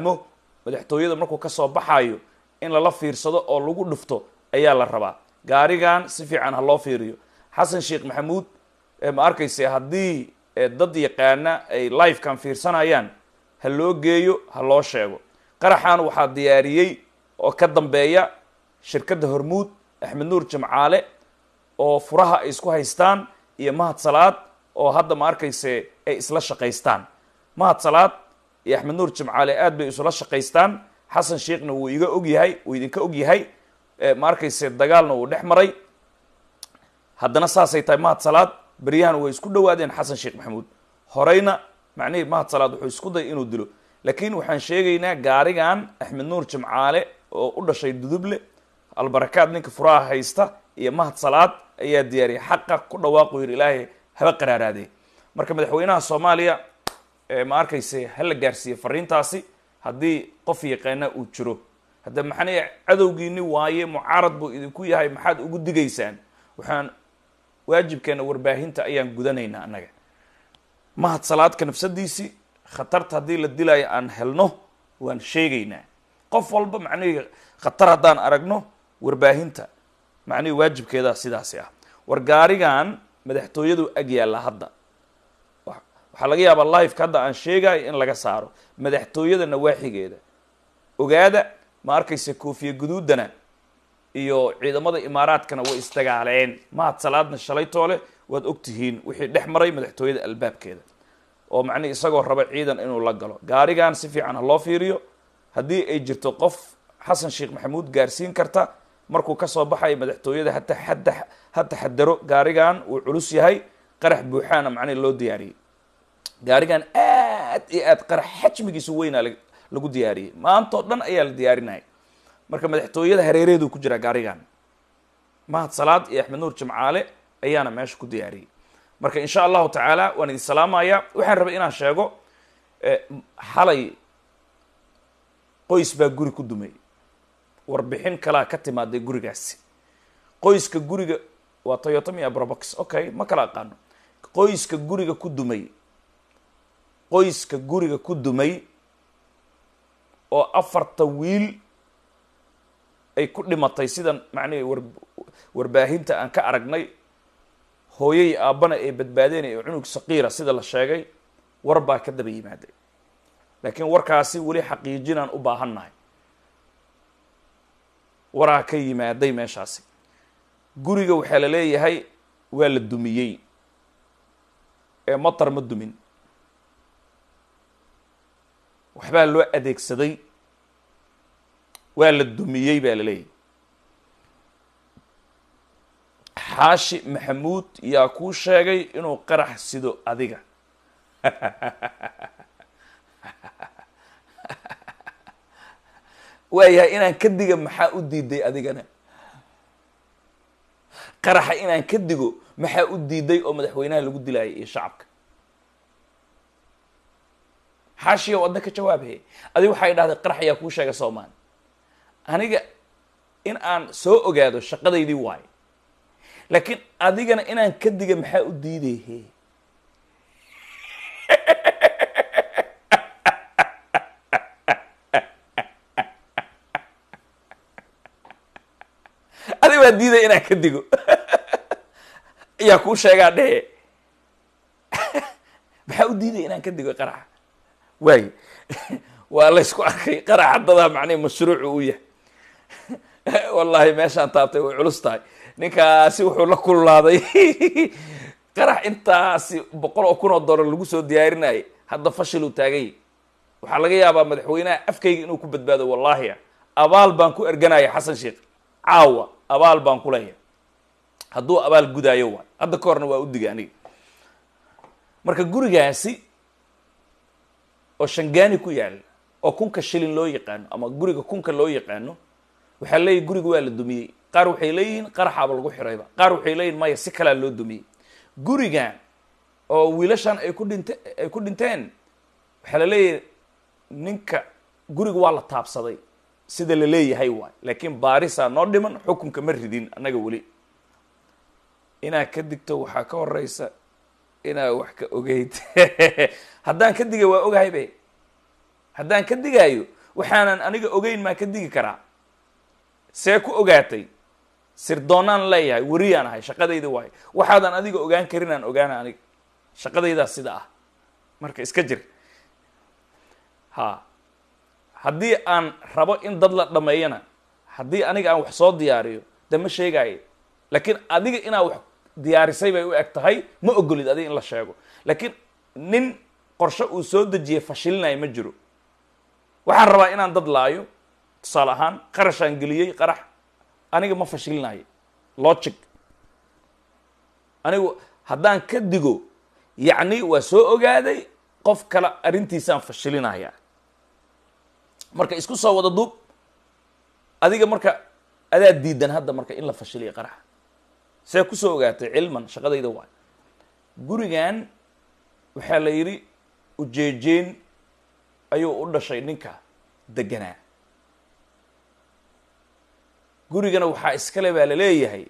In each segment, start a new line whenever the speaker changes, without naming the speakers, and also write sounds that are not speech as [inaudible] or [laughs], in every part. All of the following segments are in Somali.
miisaamo madaxtooyada markuu ka soo baxayo in lala fiirsado oo lagu dhufto ayaa la rabaa. Gaarigan si fiican ha loo fiiriyo. Xasan sheekh maxamuud ma arkayse haddii dad yaqaana ay livekan fiirsanayaan ha loo geeyo ha loo sheego. Qaraxan waxaa diyaariyey oo ka dambeeya shirkadda hormuud axmed nuur jimcaale oo furaha ay isku haystaan iyo mahad salaad oo hadda ma arkayse ay isla shaqaystaan. Mahad salaad iyo axmed nuur jimcaale aad bay isula shaqaystaan. Xasan sheekhna wuu iga og yahay wuu idinka og yahay. Ma arkayse dagaalna wuu dhex maray. Haddana saasay tahay mahad salaad beryahan way isku dhawaadeen xasan sheekh maxamuud. Horeyna macnihii mahad salaad wuxuu isku dayay inuu dilo. Laakiin waxaan sheegaynaa gaarigan axmed nuur jimcaale oo u dhashay duduble. Albarakaad ninka furaha haysta iyo mahad salaad ayaa diyaariyay. Xaqa ku dhawaaqu yidhi ilaahay haba qaraaraadee marka madaxweynaha soomaaliya ma arkayse hala gaarsiiye fariintaasi haddii qof yaqaana uu jiro. Hadda maxana cadowgiini waaye mucaarad buu idinku yahay maxaad ugu digaysaan. Waxaan waajibkeena warbaahinta ayaan gudanaynaa annaga. Mahad salaadka nafsadiisii khatarta haddii la dilaayo aan helno waan sheegaynaa. Qof walba macnihii khatar haddaan aragno warbaahinta macnihii waajibkeedaa sidaasi ah. War gaarigan madaxtooyadu ag yaalla hadda waxaa laga yaabaa liveka hadda aan sheegayo in laga saaro madaxtooyada nawaaxigeeda ogaada ma arkayse koofiye guduudana iyo ciidamada imaaraadkana way isdagaaleen mahad salaadna shalay toole waad ogtihiin wixii dhex maray madaxtooyada albaabkeeda. Oo macnihi isagoo raba ciidan inuu la galo. Gaarigan si fiican ha loo fiiriyo. Haddii ay jirto qof xasan sheekh maxamuud gaarsiin karta markuu ka soo baxayo madaxtooyada hata hadda ha taxadaro gaarigan wuu culus yahay qarax buuxaana macnihi loo diyaariyey gaarigan aad iyo aad qarax xajmigiisu weynaa lagu diyaariyey. Maantao dhan ayaa la diyaarinaya marka madaxtooyada hareereedu ku jiraa gaarigan. Mahad salaad iyo axmed nuur jimcaale ayaana meesha ku diyaariyey. Marka insha allahu tacaala waan idin salaamaya waxaan rabay inaan sheego xalay qoys baa guri ku dumay. Warbixin kalaa ka timaaday gurigaasi. Qoyska guriga waa toyota mia brobox okay ma kala aqaano. Qoyska guriga ku dumay qoyska guriga ku dumay oo afarta wiil ay ku dhimatay sidan macnihii war warbaahinta aan ka aragnay hooyay aabbana ay badbaadeen ee cunug saqiira sida la sheegay war baa ka daba yimaaday. Laakiin warkaasi weli xaqiijinaan u baahannahay waraa ka yimaaday meeshaasi. Guriga waxaa la leeyahay waa la dumiyey. Ee matar ma dumin waxbaa loo adeegsaday waa la dumiyey baa la leeyahy xaashi maxamuud yaa kuu sheegay inuu qarax sido adiga. [laughs] Waayahay inaan ka diga maxaa u diiday adigana? Qaraxa inaan ka digo maxaa u diiday oo madaxweynaha lagu dilaayay iyo shacabka xaashiya wadna ka jawaabhe adig waxay dhahday qarax ayaa kuu sheegay soomaali aniga in aan soo ogaado shaqadaydii waayo laakiin adigana inaan ka diga maxaa u diidayhe [laughs] adig baa diidaya inaan ka digo. [laughs] Ayaa kuu sheegaa dhehe [laughs] maxaa u diidaya inaan ka digo qaraxa waayo [laughs] waa laysku arkay qaraxa dadaa macnihi mashruucu u yahay. [laughs] Wallahi meeshaan taabtay way culus tahay. Ninkaasi wuxuu la kululaaday. [laughs] Qarax intaasi boqol oo kun oo dollar lagu soo diyaarinayay. Hadda fashiluu taagay. Waxaa laga yaabaa madaxweynaha afkayga inuu ku badbaado wallahi abaal baan ku erganaya xasan sheekh caawa abaal baan ku leeyahay. Hadduu abaal gudaayo waay hadda ka horna waa u digay aniga. Marka gurigaasi oo shangaani ku yaalla oo kunka shilin loo yaqaano ama guriga kunka loo yaqaano waxaa leeyahy guriga waa la dumiyey. Qaar waxay leeyihiin qaraxaaba lagu xirayba. Qaar waxay leeyihiin maya si kalea loo dumiyey. Gurigan oo wiilashan ay ku dhinte ay ku dhinteen waxaa la leeyahay ninka guriga waa la taabsaday. Sida la leeyahay waay laakiin baarisaa noo dhiman xukunka ma ridin annaga weli. Inaad ka digto waxaa ka horeysa inaad wax ka ogeyd. [laughs] Haddaan ka digay waa ogahay be haddaan ka digaayo waxaanan aniga ogeyn maan ka digi karaa. See ku ogaatay. Sirdoonaan leeyahay weriyaan ahay shaqadayda waayo waxaadan adiga ogaan karinaan ogaana aniga. Shaqadaydaa sida ah. Marka iska jir. Ha haddii aan rabo in dad la dhameeyana haddii aniga aan wax soo diyaariyo de ma sheegaayo laakiin adiga inaa wax diyaarisay bay u eg tahay ma ogolid adiga in la sheego. Laakiin nin qorshe uu soo dejiyay fashilinayo ma jiro. Waxaan rabaa inaan dad laayo tusaale ahaan qarashaan geliyey qarax aniga ma fashilinayo logic. Anigu haddaan ka digo yacni waa soo ogaaday qof kale arrintiisaan fashilinaya marka isku soo wada duub adiga marka adaa diidan hadda marka in la fashiliyo qaraxa see ku soo ogaatay cilman shaqadayda waay. Gurigan waxaa la yidhi ujeejeen ayuu u dhashay ninka deganaa. Gurigana waxaa iskale baa la leeyahay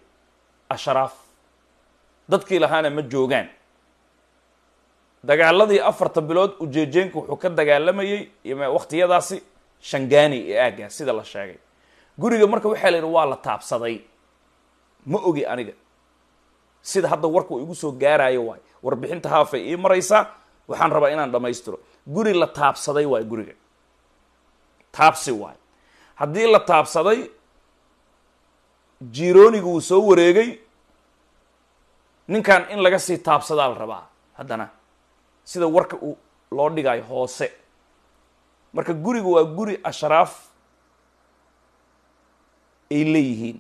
ashraaf dadkii lahaana ma joogaan. Dagaaladii afarta bilood ujeejeenka wuxuu ka dagaalamayey wakhtiyadaasi shangaani ee aagga sida la sheegay. Guriga marka waxaa la yidhi waa la taabsaday. Ma ogi aniga sida hadda warka uu igu soo gaaraayo waay. Warbixinta haafay ii maraysaa waxaan rabaa inaan dhammaystiro. Guri la taabsaday waay guriga. Taabsi waay. Haddii la taabsaday jirooniga wuu soo wareegay. Ninkan in laga sii taabsadaa la rabaa haddana. Sida warka uu loo dhigayo hoose. Marka guriga waa guri ashraaf ay leeyihiin.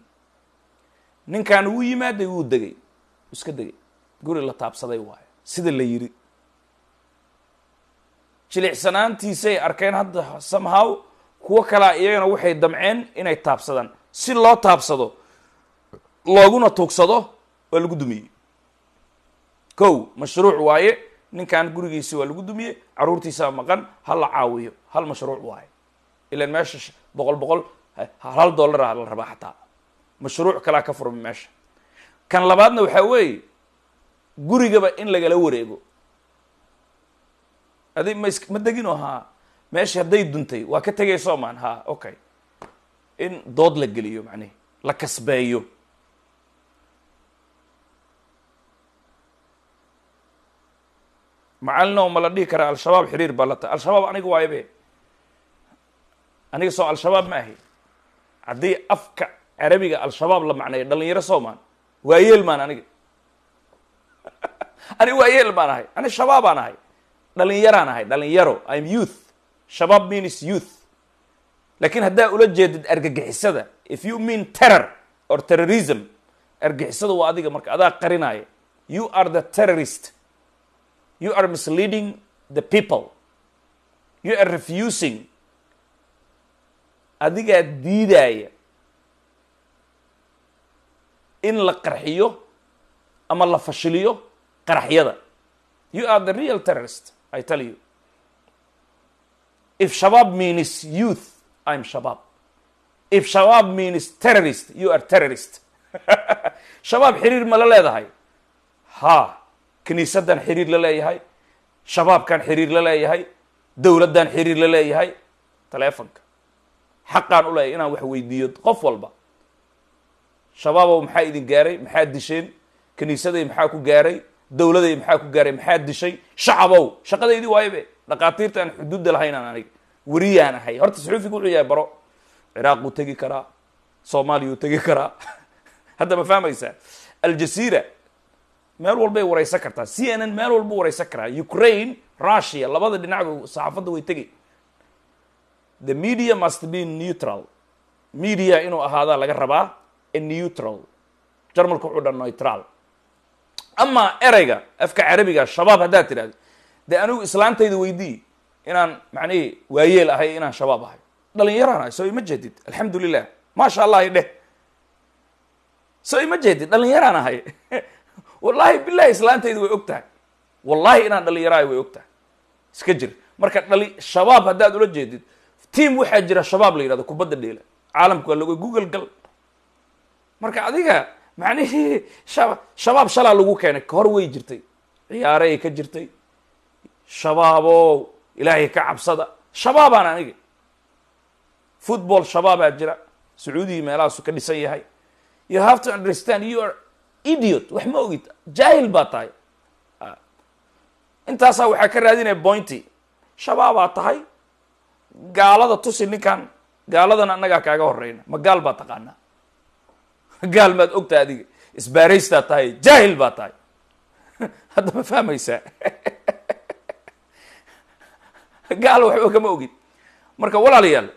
Ninkan wuu yimaaday wuu degay iska degay. Guri la taabsaday waayo. Sida la yiri jilicsanaantiisay arkeen hadda somehow kuwo kalaa iyagana waxay damceen inay taabsadaan. Si loo taabsado looguna tuugsado waa lagu dumiyey. Kow mashruuc waaye ninkan gurigiisi waa lagu dumiyey carruurtiisaa maqan ha la caawiyo hal mashruuc waaye. Ilan meesha boqol boqol hal dollara la rabaa xataa. Mashruuc kalaa ka furma meesha kan labaadna waxaa weeye gurigaba in lagala wareego. Adi ma is ma degino haa meesha hadday duntay waa ka tegay soomaan ha okay. In dood la geliyo macnihi la kasbeeyo. Macalinow ma la dhihi karaa al-shabaab xiriir baa la tahay al-shabaab aniga waayabe aniga soo al-shabaab ma ahi. Haddii afka carabiga al-shabaab la macneeyo dhalinyaro soomaan waayeel maan aniga. [laughs] Aniga waayeel baan ahay. Ani shabaabaan ahay. Dhalinyaraan ahay. Dhalinyaro. Im youth. Shabaab means youth. Lakin haddaa ula jeedid argagixisada if you mean terror or terrorism argagixisada waa adiga marka adaa qarinaya you are the terrorist. You are misleading the people. You are refusing. Adigaa diidaya in la qarxiyo ama la fashiliyo qaraxyada you are the real terrorist i tell you. If shabab means youth i'm shabab. If shabab means terrorist you are terrorist. [laughs] Shabaab xiriir ma la leedahay? Ha kiniisaddan xiriir la leeyahay? Shabaabkan xiriir la leeyahay? Dowladdan xiriir la leeyahay? Telefonka. Xaqaan u leeyahay inaan wax weydiiyo qof walba shabaabow maxaa idin gaaray maxaa disheen kiniisaday maxaa ku gaaray? Dowladay maxaa ku gaaray? Maxaa dishay? Shacabow. Shaqadaydii waayabe dhaqaatiirta aan xuduudda lahaynaan aniga weriyaan ahay. Horta saxuufigu wuxuu yahay baro. Ciraaq buu tegi karaa. Soomaaliya uu tegi karaa. [laughs] Hadda ma fahmaysaa? Aljasiira meel walbay wareysan kartaa. C n n meel walba wareysan karaa. Ukraine russia labada dhinacba saxaafadda way tegi. The media must be neutral. Media inuu ahaadaa laga rabaa neutral jarmalka wuxuu dhan neutral. Amaa ereyga afka carabiga shabaab haddaad tidhahdo dee anigu islaantayda weydii inaan macnihii waayeel ahay inaan shabaab ahay. Dhalinyaraan ahay soo ima jeedid alxamdu lilah maasha allah i dheh soo ima jeedid dhalinyaraan ahay. Wallahi bilahi islaantayda way og tahay wallahi inaan dhalinyaro ahay way og tahay iska jir. Marka dhali shabaab haddaad ula jeedid team waxaa jira shabaab la yidhahdo kubadda dheela caalamka waa lago google gal marka adiga macnihii shaba shabaab shalaa lagu keenay kahor way jirtay. Ciyaareay ka jirtay. Shabaabow ilaahay ka cabsada. Shabaabaan aniga. Football shabaabaa jira. Sacuudigii meelahaasu ka dhisan yahay. You have to understand you are idiot. Wax ma ogid. Jaahil baa tahay. Intaasaa waxaa ka raadinaya pointy shabaabaa tahay. Gaalada tusi ninkan. Gaaladana annagaa kaaga horeyna ma gaal baa taqaanaa [laughs] gaal maad ogtahay adiga. Isbaaraystaa tahay jaahil baa tahay. [laughs] Hadda ma fahmaysaa [laughs] gaal waxba kama ogid marka walaalayaal